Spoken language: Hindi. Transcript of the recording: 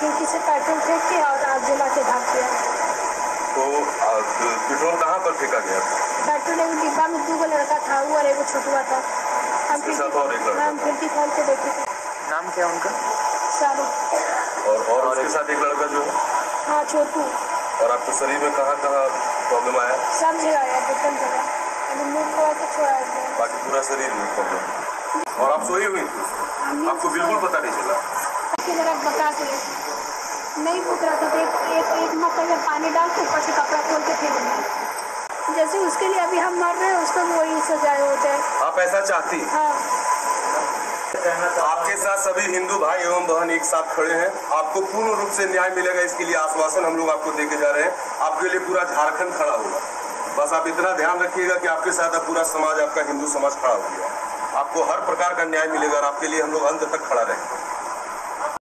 खिड़की से पेट्रोल फेंक के और आग जला के भाग गया। तो पेट्रोल कहाँ पर फेंका गया? था पेट्रोल एक डिब्बा में दो गो लड़का था वो और एगो छोटुआ था। हम उसके साथ और एक लड़का हम। खिड़की खोल के देखे। थे नाम क्या उनका? सारे और और उसके साथ एक लड़का जो हाँ? छोटू। और आपके शरीर में कहाँ कहाँ प्रॉब्लम आया? सब जगह आया बर्तन जगह। अभी मुँह खोल के छोड़ा है। बाकी पूरा शरीर में प्रॉब्लम और आप सोई हुई थी? आपको बिल्कुल पता नहीं चला। जरा बता के नहीं फूक रहा था तो एक एक एक मक्का में पानी डाल के ऊपर से कपड़ा खोल के फेंक दिया जैसे उसके लिए अभी हम मर रहे हैं उसको वही सजाए होते हैं। आप ऐसा चाहती? हाँ। आपके साथ सभी हिंदू भाई एवं बहन एक साथ खड़े हैं। आपको पूर्ण रूप से न्याय मिलेगा इसके लिए आश्वासन हम लोग आपको देके जा रहे हैं। आपके लिए पूरा झारखंड खड़ा होगा बस आप इतना ध्यान रखिएगा कि आपके साथ अब पूरा समाज आपका हिंदू समाज खड़ा हो गया। आपको हर प्रकार का न्याय मिलेगा और आपके लिए हम लोग अंत तक खड़ा रहेंगे।